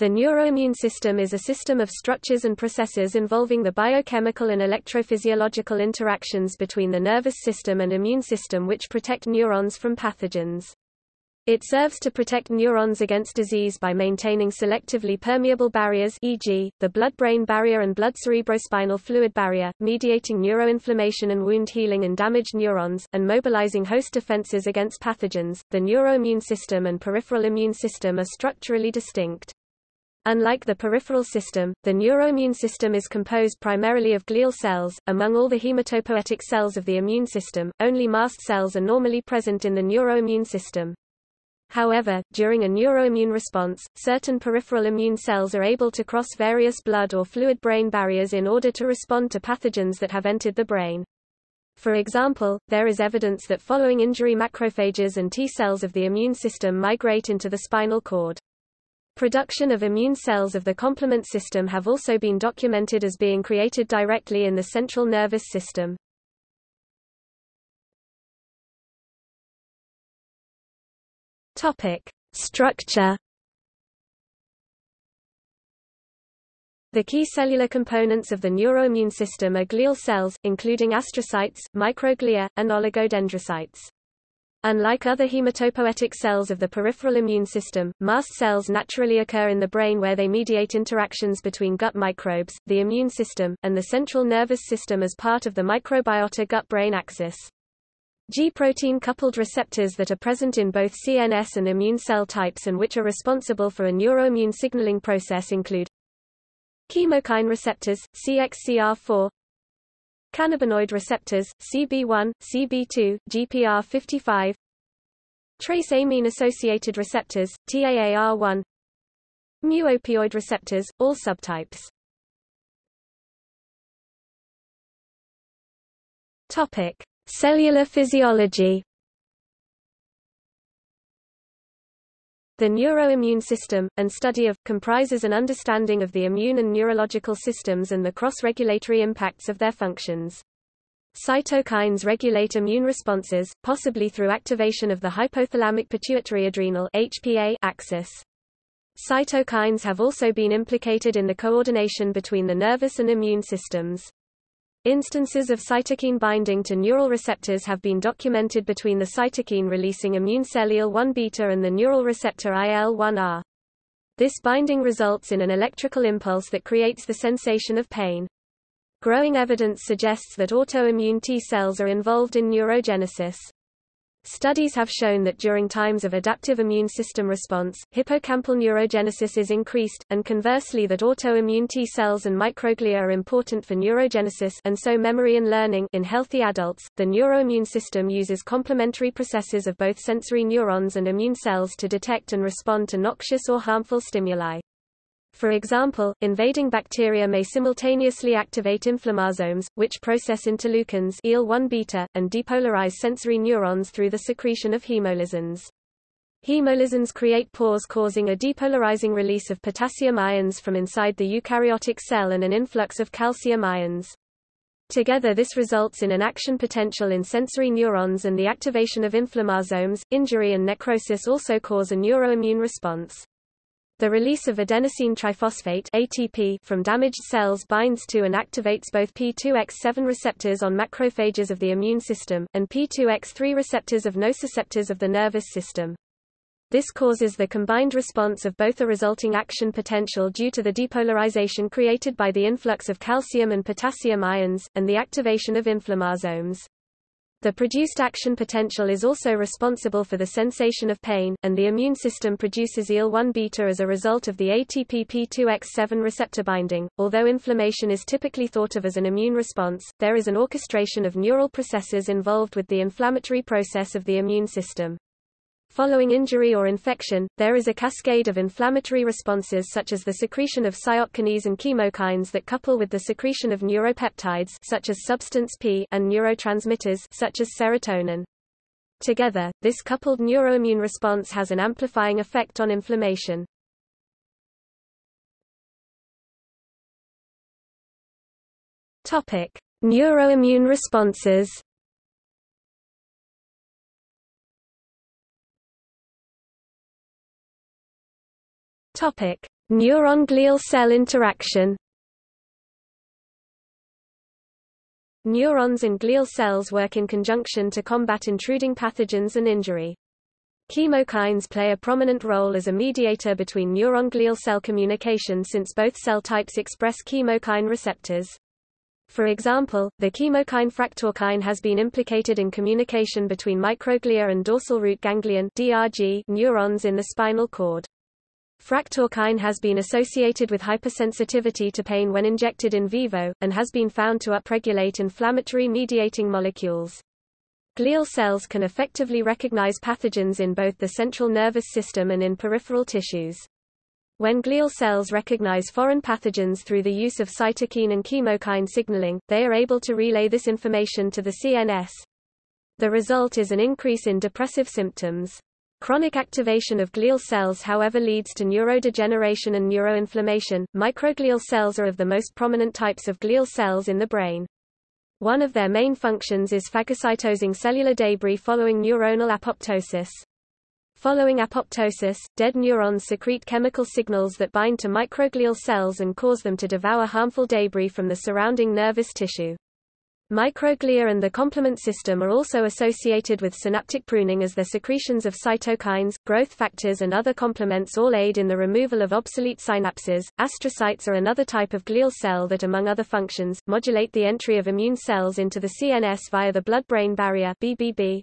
The neuroimmune system is a system of structures and processes involving the biochemical and electrophysiological interactions between the nervous system and immune system which protect neurons from pathogens. It serves to protect neurons against disease by maintaining selectively permeable barriers e.g., the blood-brain barrier and blood-cerebrospinal fluid barrier, mediating neuroinflammation and wound healing in damaged neurons, and mobilizing host defenses against pathogens. The neuroimmune system and peripheral immune system are structurally distinct. Unlike the peripheral system, the neuroimmune system is composed primarily of glial cells. Among all the hematopoietic cells of the immune system, only mast cells are normally present in the neuroimmune system. However, during a neuroimmune response, certain peripheral immune cells are able to cross various blood or fluid-brain barriers in order to respond to pathogens that have entered the brain. For example, there is evidence that following injury macrophages and T cells of the immune system migrate into the spinal cord. Production of immune cells of the complement system have also been documented as being created directly in the central nervous system. Topic: Structure The key cellular components of the neuroimmune system are glial cells, including astrocytes, microglia, and oligodendrocytes. Unlike other hematopoietic cells of the peripheral immune system, mast cells naturally occur in the brain where they mediate interactions between gut microbes, the immune system, and the central nervous system as part of the microbiota gut-brain axis. G-protein coupled receptors that are present in both CNS and immune cell types and which are responsible for a neuroimmune signaling process include chemokine receptors, CXCR4, Cannabinoid receptors, CB1, CB2, GPR55 Trace amine-associated receptors, TAAR1 Mu-opioid receptors, all subtypes Topic. Cellular physiology The neuroimmune system, and study of, comprises an understanding of the immune and neurological systems and the cross-regulatory impacts of their functions. Cytokines regulate immune responses, possibly through activation of the hypothalamic pituitary adrenal HPA axis. Cytokines have also been implicated in the coordination between the nervous and immune systems. Instances of cytokine binding to neural receptors have been documented between the cytokine-releasing immune cell IL-1 beta and the neural receptor IL-1R. This binding results in an electrical impulse that creates the sensation of pain. Growing evidence suggests that autoimmune T cells are involved in neurogenesis. Studies have shown that during times of adaptive immune system response, hippocampal neurogenesis is increased, and conversely that autoimmune T cells and microglia are important for neurogenesis and so memory and learning in healthy adults. The neuroimmune system uses complementary processes of both sensory neurons and immune cells to detect and respond to noxious or harmful stimuli. For example, invading bacteria may simultaneously activate inflammasomes, which process interleukins IL-1 beta, and depolarize sensory neurons through the secretion of hemolysins. Hemolysins create pores causing a depolarizing release of potassium ions from inside the eukaryotic cell and an influx of calcium ions. Together this results in an action potential in sensory neurons and the activation of inflammasomes. Injury and necrosis also cause a neuroimmune response. The release of adenosine triphosphate ATP from damaged cells binds to and activates both P2X7 receptors on macrophages of the immune system, and P2X3 receptors of nociceptors of the nervous system. This causes the combined response of both a resulting action potential due to the depolarization created by the influx of calcium and potassium ions, and the activation of inflammasomes. The produced action potential is also responsible for the sensation of pain, and the immune system produces IL-1 beta as a result of the ATP-P2X7 receptor binding. Although inflammation is typically thought of as an immune response, there is an orchestration of neural processes involved with the inflammatory process of the immune system. Following injury or infection, there is a cascade of inflammatory responses such as the secretion of cytokines and chemokines that couple with the secretion of neuropeptides such as substance P and neurotransmitters such as serotonin. Together, this coupled neuroimmune response has an amplifying effect on inflammation. Topic: Neuroimmune responses. Topic: Neuron-glial cell interaction Neurons and glial cells work in conjunction to combat intruding pathogens and injury. Chemokines play a prominent role as a mediator between neuron-glial cell communication since both cell types express chemokine receptors. For example, the chemokine fractalkine has been implicated in communication between microglia and dorsal root ganglion (DRG) neurons in the spinal cord. Fractalkine has been associated with hypersensitivity to pain when injected in vivo, and has been found to upregulate inflammatory mediating molecules. Glial cells can effectively recognize pathogens in both the central nervous system and in peripheral tissues. When glial cells recognize foreign pathogens through the use of cytokine and chemokine signaling, they are able to relay this information to the CNS. The result is an increase in depressive symptoms. Chronic activation of glial cells however leads to neurodegeneration and neuroinflammation. Microglial cells are of the most prominent types of glial cells in the brain. One of their main functions is phagocytosing cellular debris following neuronal apoptosis. Following apoptosis, dead neurons secrete chemical signals that bind to microglial cells and cause them to devour harmful debris from the surrounding nervous tissue. Microglia and the complement system are also associated with synaptic pruning as their secretions of cytokines, growth factors and other complements all aid in the removal of obsolete synapses. Astrocytes are another type of glial cell that among other functions, modulate the entry of immune cells into the CNS via the blood-brain barrier BBB.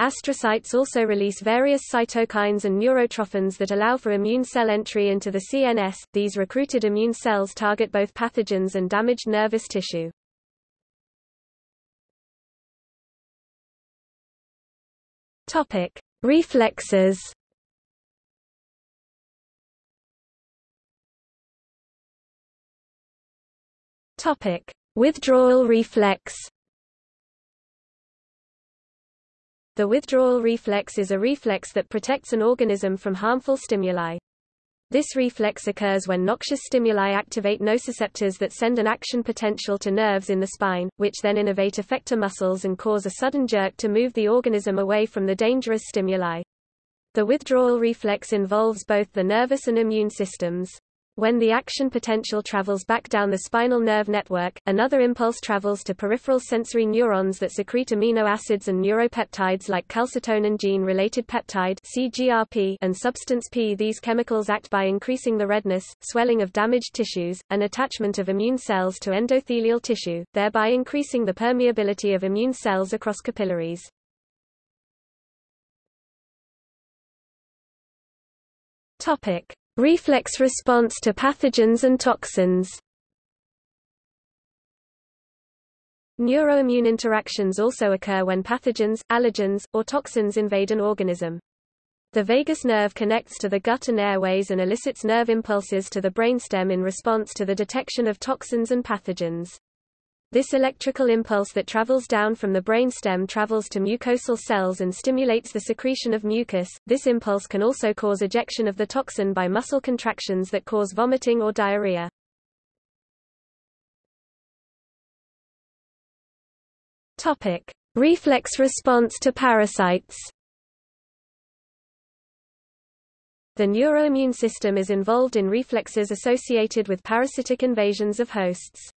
Astrocytes also release various cytokines and neurotrophins that allow for immune cell entry into the CNS. These recruited immune cells target both pathogens and damaged nervous tissue. Topic: Reflexes. Topic: Withdrawal reflex. The withdrawal reflex is a reflex that protects an organism from harmful stimuli. This reflex occurs when noxious stimuli activate nociceptors that send an action potential to nerves in the spine, which then innervate effector muscles and cause a sudden jerk to move the organism away from the dangerous stimuli. The withdrawal reflex involves both the nervous and immune systems. When the action potential travels back down the spinal nerve network, another impulse travels to peripheral sensory neurons that secrete amino acids and neuropeptides like calcitonin gene-related peptide CGRP and substance P. These chemicals act by increasing the redness, swelling of damaged tissues, and attachment of immune cells to endothelial tissue, thereby increasing the permeability of immune cells across capillaries. Topic: Reflex response to pathogens and toxins Neuroimmune interactions also occur when pathogens, allergens, or toxins invade an organism. The vagus nerve connects to the gut and airways and elicits nerve impulses to the brainstem in response to the detection of toxins and pathogens. This electrical impulse that travels down from the brainstem travels to mucosal cells and stimulates the secretion of mucus. This impulse can also cause ejection of the toxin by muscle contractions that cause vomiting or diarrhea. Topic: Reflex response to parasites. The neuroimmune system is involved in reflexes associated with parasitic invasions of hosts.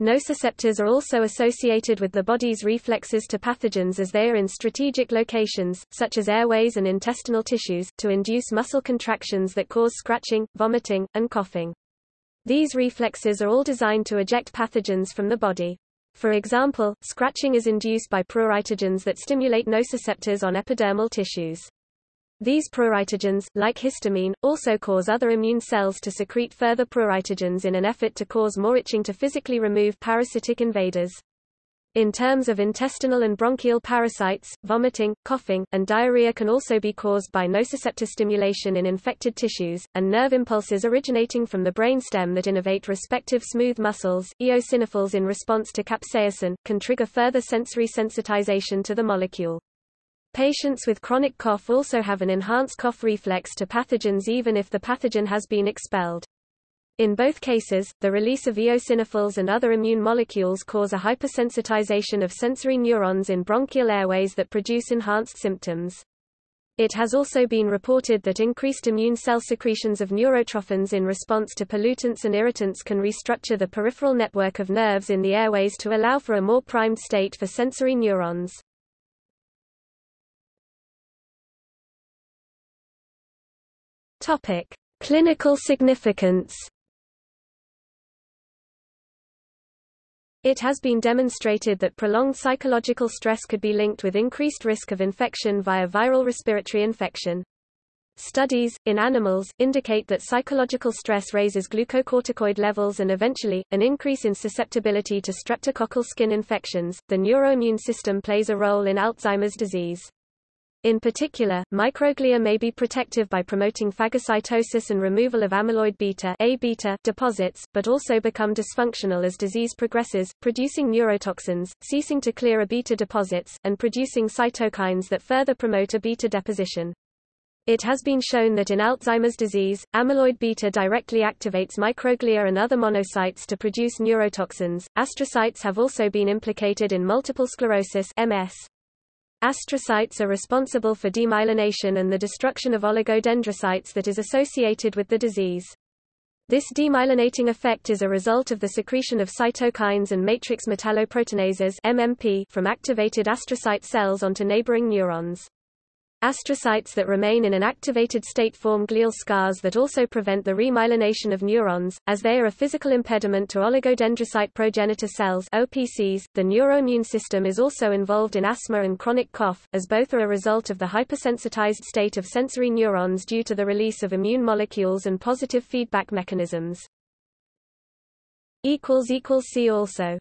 Nociceptors are also associated with the body's reflexes to pathogens as they are in strategic locations, such as airways and intestinal tissues, to induce muscle contractions that cause scratching, vomiting, and coughing. These reflexes are all designed to eject pathogens from the body. For example, scratching is induced by pruritogens that stimulate nociceptors on epidermal tissues. These pruritogens, like histamine, also cause other immune cells to secrete further pruritogens in an effort to cause more itching to physically remove parasitic invaders. In terms of intestinal and bronchial parasites, vomiting, coughing, and diarrhea can also be caused by nociceptor stimulation in infected tissues, and nerve impulses originating from the brainstem that innervate respective smooth muscles. Eosinophils in response to capsaicin, can trigger further sensory sensitization to the molecule. Patients with chronic cough also have an enhanced cough reflex to pathogens even if the pathogen has been expelled. In both cases, the release of eosinophils and other immune molecules cause a hypersensitization of sensory neurons in bronchial airways that produce enhanced symptoms. It has also been reported that increased immune cell secretions of neurotrophins in response to pollutants and irritants can restructure the peripheral network of nerves in the airways to allow for a more primed state for sensory neurons. Topic: Clinical significance. It has been demonstrated that prolonged psychological stress could be linked with increased risk of infection via viral respiratory infection. Studies, in animals, indicate that psychological stress raises glucocorticoid levels and eventually, an increase in susceptibility to streptococcal skin infections. The neuroimmune system plays a role in Alzheimer's disease. In particular, microglia may be protective by promoting phagocytosis and removal of amyloid beta, A beta deposits, but also become dysfunctional as disease progresses, producing neurotoxins, ceasing to clear A beta deposits, and producing cytokines that further promote A beta deposition. It has been shown that in Alzheimer's disease, amyloid beta directly activates microglia and other monocytes to produce neurotoxins. Astrocytes have also been implicated in multiple sclerosis MS. Astrocytes are responsible for demyelination and the destruction of oligodendrocytes that is associated with the disease. This demyelinating effect is a result of the secretion of cytokines and matrix metalloproteinases MMP from activated astrocyte cells onto neighboring neurons. Astrocytes that remain in an activated state form glial scars that also prevent the remyelination of neurons, as they are a physical impediment to oligodendrocyte progenitor cells OPCs. .The neuroimmune system is also involved in asthma and chronic cough, as both are a result of the hypersensitized state of sensory neurons due to the release of immune molecules and positive feedback mechanisms. See also